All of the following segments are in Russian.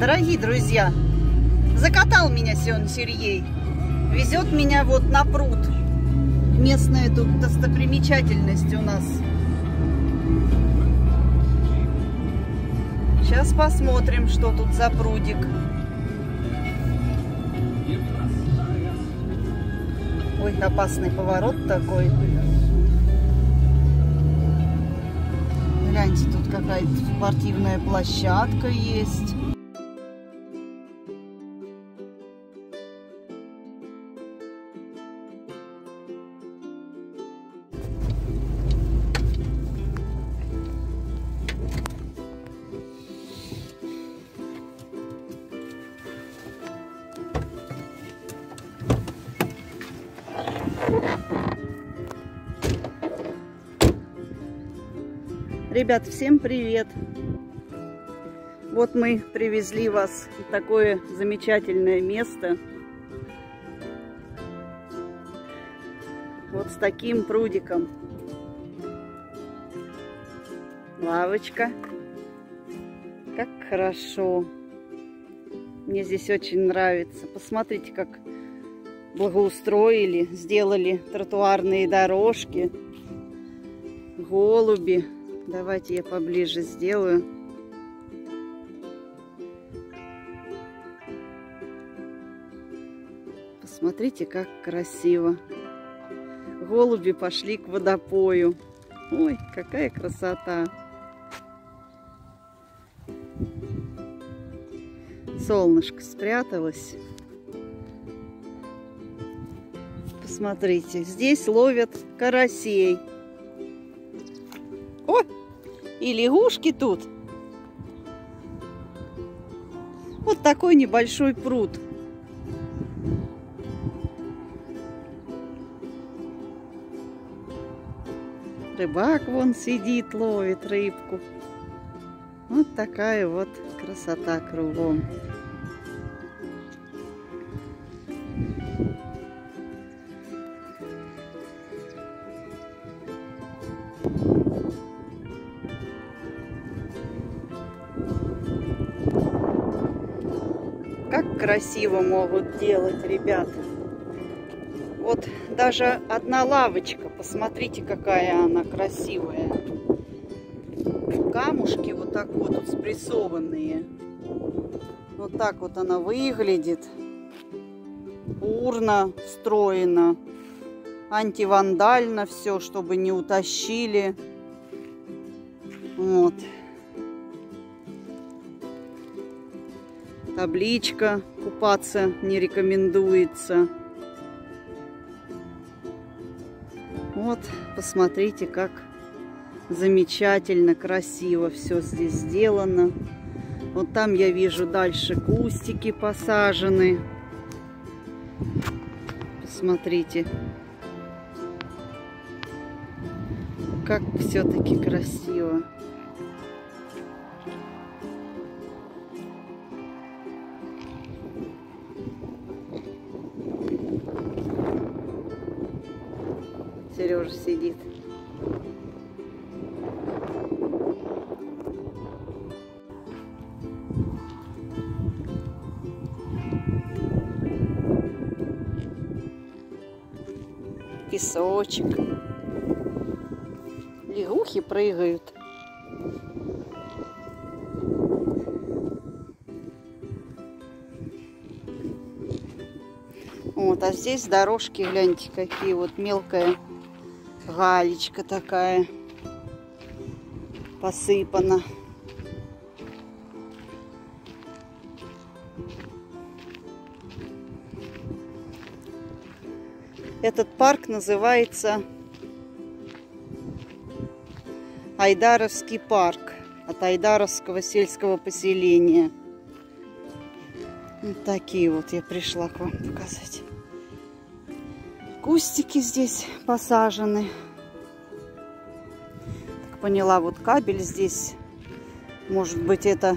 Дорогие друзья, закатал меня сегодня Сергей. Везет меня вот на пруд. Местная тут достопримечательность у нас. Сейчас посмотрим, что тут за прудик. Ой, опасный поворот такой. Гляньте, тут какая-то спортивная площадка есть. Ребят, всем привет! Вот мы привезли вас в такое замечательное место. Вот с таким прудиком. Лавочка. Как хорошо. Мне здесь очень нравится. Посмотрите, как благоустроили, сделали тротуарные дорожки, голуби. Давайте я поближе сделаю. Посмотрите, как красиво. Голуби пошли к водопою. Ой, какая красота. Солнышко спряталось. Посмотрите, здесь ловят карасей. О, и лягушки тут. Вот такой небольшой пруд. Рыбак вон сидит, ловит рыбку. Вот такая вот красота кругом. Красиво могут делать ребята. Вот даже одна лавочка, посмотрите, какая она красивая. Камушки вот так вот, вот спрессованные. Вот так вот она выглядит. Урна встроена. Антивандально все, чтобы не утащили. Вот. Табличка купаться не рекомендуется. Вот, посмотрите, как замечательно, красиво все здесь сделано. Вот там я вижу дальше кустики посажены. Посмотрите, как все-таки красиво. Сережа сидит. Песочек. Лягухи прыгают. Вот, а здесь дорожки, гляньте, какие вот мелкая галечка такая посыпана. Этот парк называется Айдаровский парк от Айдаровского сельского поселения. Вот такие вот я пришла к вам показать. Кустики здесь посажены. Поняла, вот кабель здесь. Может быть, это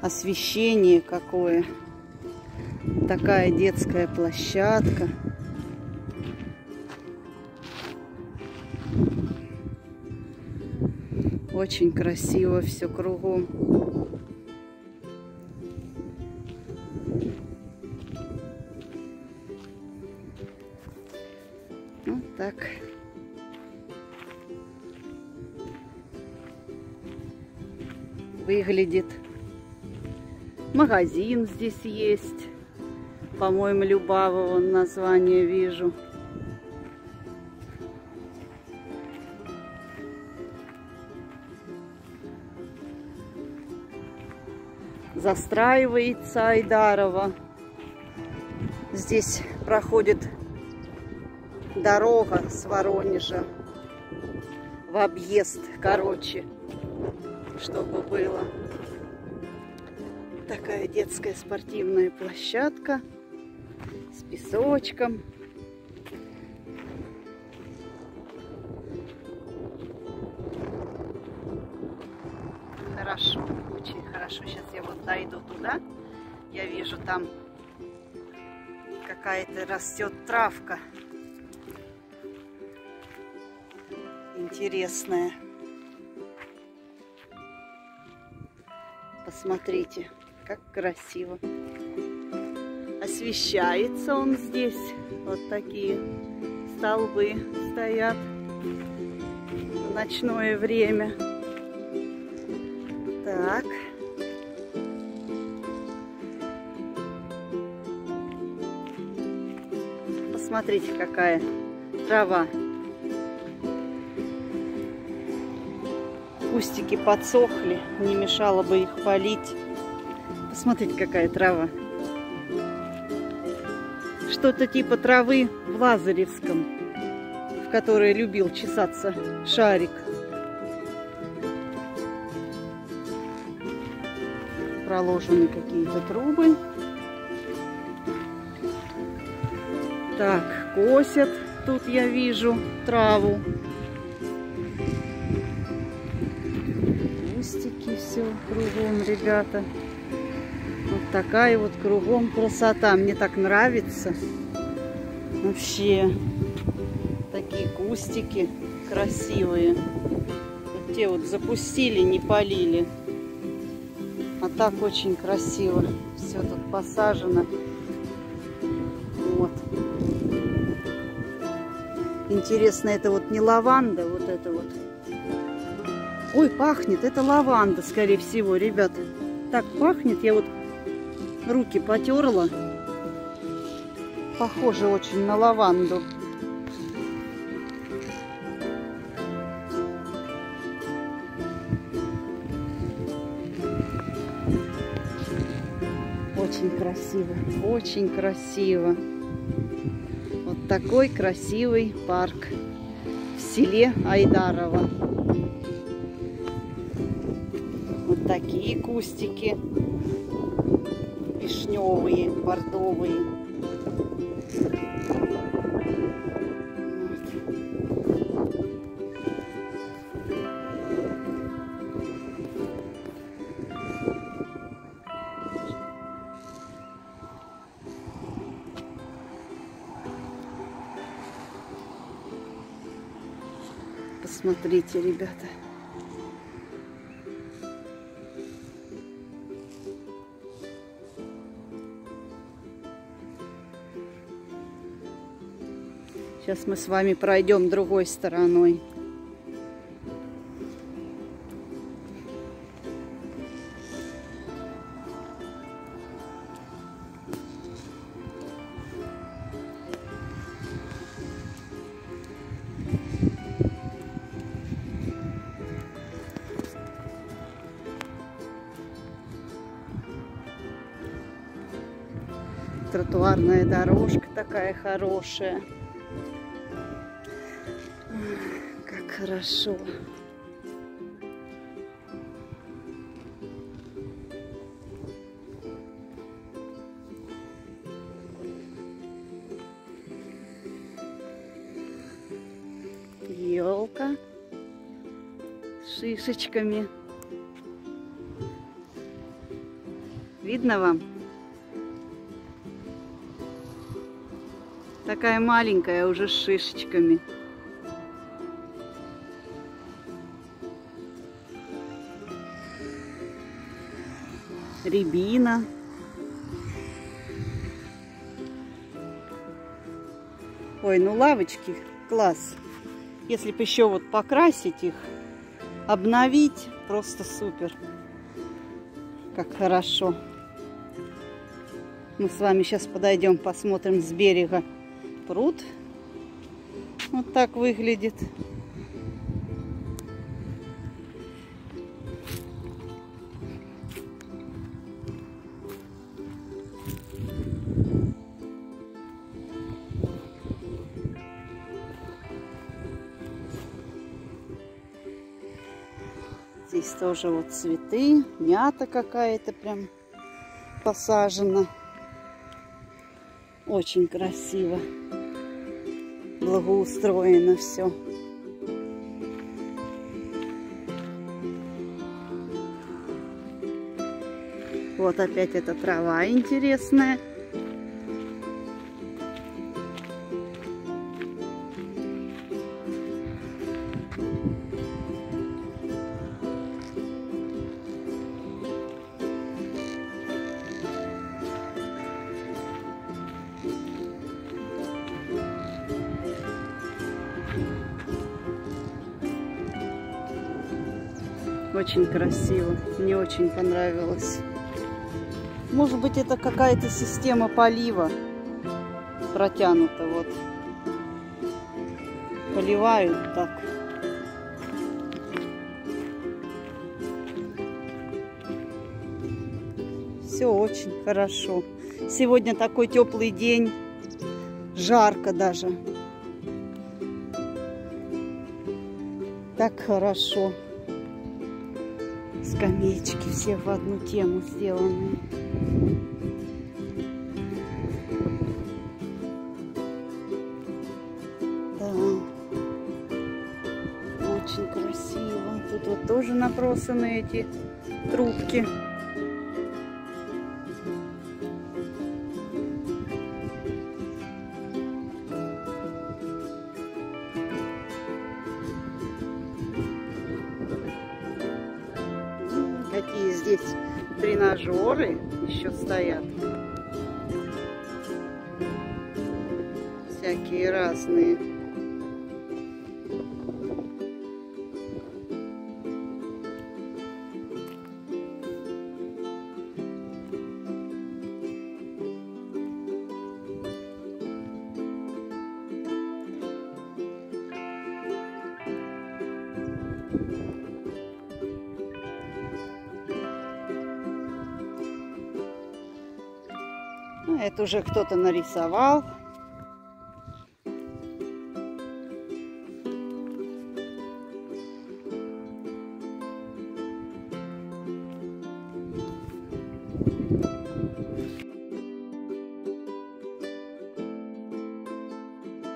освещение какое. Такая детская площадка. Очень красиво все кругом. Выглядит. Магазин здесь есть. По-моему, Любавова название вижу. Застраивается Айдарова. Здесь проходит дорога с Воронежа в объезд, короче, чтобы было. Такая детская спортивная площадка с песочком. Хорошо, очень хорошо. Сейчас я вот дойду туда. Я вижу там какая-то растет травка. Интересная. Посмотрите, как красиво. Освещается он здесь. Вот такие столбы стоят в ночное время. Так. Посмотрите, какая трава. Кустики подсохли, не мешало бы их полить. Посмотрите, какая трава. Что-то типа травы в Лазаревском, в которой любил чесаться шарик. Проложены какие-то трубы. Так, косят тут я вижу траву. Кругом, ребята. Вот такая вот кругом красота. Мне так нравится. Вообще. Такие кустики красивые. Вот те вот запустили, не полили. А так очень красиво. Все тут посажено. Вот. Интересно, это вот не лаванда, вот это вот. Ой, пахнет, это лаванда, скорее всего, ребята. Так пахнет, я вот руки потерла. Похоже очень на лаванду. Очень красиво, очень красиво такой красивый парк в селе Айдарово. Такие кустики вишневые, бордовые. Посмотрите, ребята. Сейчас мы с вами пройдем другой стороной. тротуарная дорожка такая хорошая. Хорошо. Елка с шишечками. Видно вам? Такая маленькая, уже с шишечками. Рябина. Ой, ну лавочки, класс. Если бы еще вот покрасить их, обновить, просто супер. Как хорошо. Мы с вами сейчас подойдем, посмотрим с берега пруд. Вот так выглядит. Здесь тоже вот цветы, мята какая-то прям посажена. Очень красиво, благоустроено все. Вот опять эта трава интересная. Очень красиво. Мне очень понравилось. Может быть, это какая-то система полива протянута. Вот. Поливают так. Все очень хорошо. Сегодня такой теплый день. Жарко даже. Так хорошо скамеечки все в одну тему сделаны. Да, очень красиво. Тут вот тоже набросаны эти трубки. Какие здесь тренажеры еще стоят. Всякие разные. Ну, это уже кто-то нарисовал.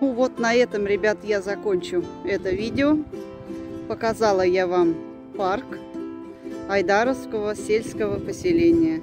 Ну вот на этом, ребят, я закончу это видео. Показала я вам парк Айдаровского сельского поселения.